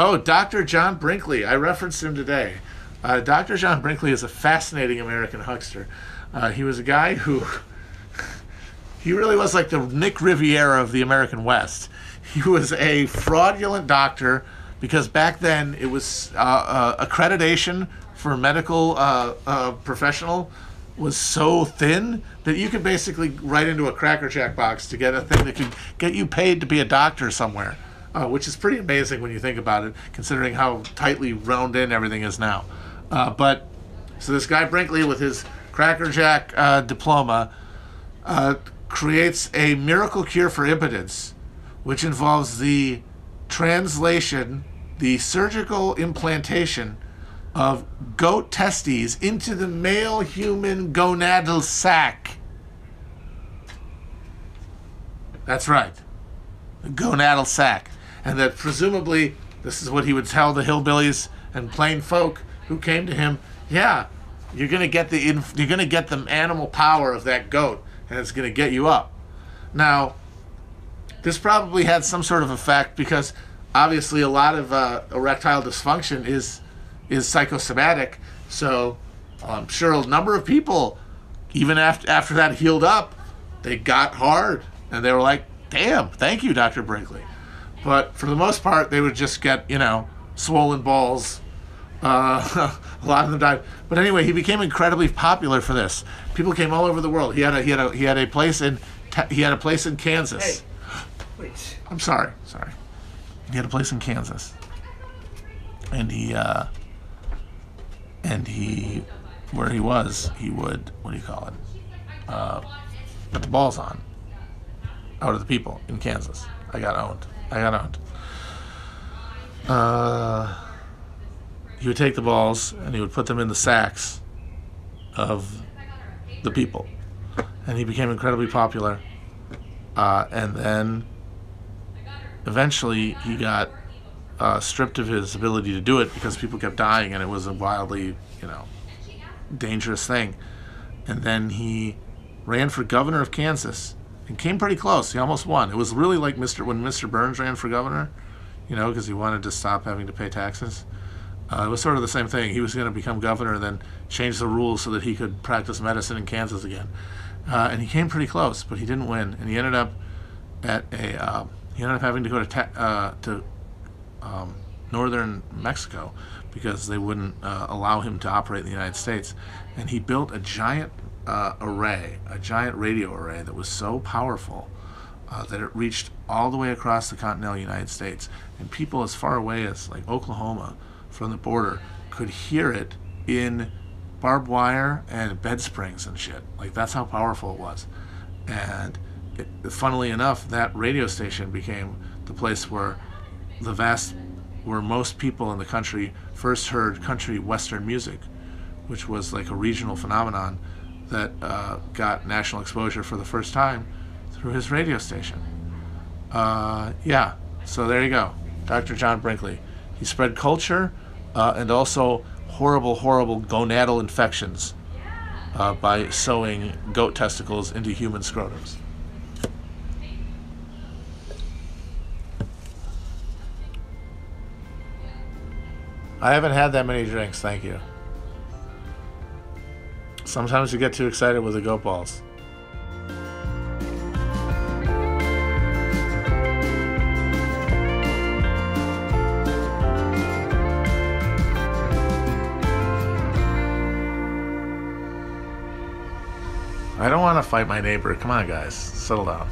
Oh, Dr. John Brinkley. I referenced him today. Uh, Dr. John Brinkley is a fascinating American huckster. Uh, he was a guy who. he really was like the Nick Riviera of the American West. He was a fraudulent doctor because back then it was uh, uh, accreditation for medical uh, uh, professional was so thin that you could basically write into a Cracker Jack box to get a thing that could get you paid to be a doctor somewhere, uh, which is pretty amazing when you think about it, considering how tightly round in everything is now. Uh, but so this guy Brinkley with his Cracker Jack uh, diploma uh, creates a miracle cure for impotence, which involves the translation, the surgical implantation of goat testes into the male human gonadal sac. That's right, the gonadal sac. And that presumably this is what he would tell the hillbillies and plain folk who came to him. Yeah, you're gonna get the inf- you're gonna get the animal power of that goat, and it's gonna get you up. Now, this probably had some sort of effect because obviously a lot of uh, erectile dysfunction is is psychosomatic. So I'm sure a number of people, even after after that healed up, they got hard and they were like, "Damn, thank you, Doctor Brinkley." But for the most part, they would just get you know swollen balls. Uh, a lot of them died. But anyway, he became incredibly popular for this. People came all over the world. He had a he had a he had a place in he had a place in Kansas. Hey, please. I'm sorry, sorry. He had a place in Kansas, and he uh, and he where he was, he would what do you call it? Uh, put the balls on out of the people in Kansas. I got owned. I got. Uh, he would take the balls and he would put them in the sacks of the people, and he became incredibly popular. Uh, and then eventually he got uh, stripped of his ability to do it because people kept dying and it was a wildly, you know, dangerous thing. And then he ran for governor of Kansas and came pretty close. He almost won. It was really like Mr. when Mr. Burns ran for governor, you know, because he wanted to stop having to pay taxes. Uh, it was sort of the same thing. He was going to become governor and then change the rules so that he could practice medicine in Kansas again. Uh, and he came pretty close, but he didn't win. And he ended up at a uh, he ended up having to go to uh, to um, northern Mexico because they wouldn't uh, allow him to operate in the United States. And he built a giant uh, array, a giant radio array that was so powerful uh, that it reached all the way across the continental United States. And people as far away as like Oklahoma from the border could hear it in barbed wire and bed springs and shit. Like that's how powerful it was. And it, funnily enough, that radio station became the place where the vast, where most people in the country first heard country western music, which was like a regional phenomenon that uh, got national exposure for the first time through his radio station. Uh, yeah, so there you go, Dr. John Brinkley. He spread culture uh, and also horrible, horrible gonadal infections uh, by sewing goat testicles into human scrotums. I haven't had that many drinks, thank you. Sometimes you get too excited with the goat balls. I don't want to fight my neighbor. Come on, guys. Settle down.